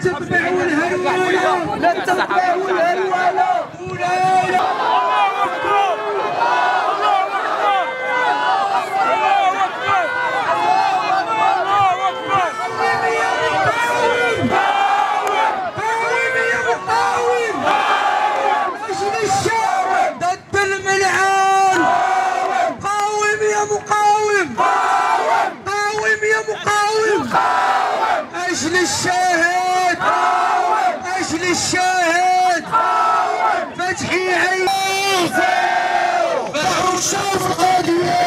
تتبع والهروله لا مقاوم. قاوم يا مقاوم. أجل الشاهد. أجل الشاهد. فتحي عين. بحر الشوف قادية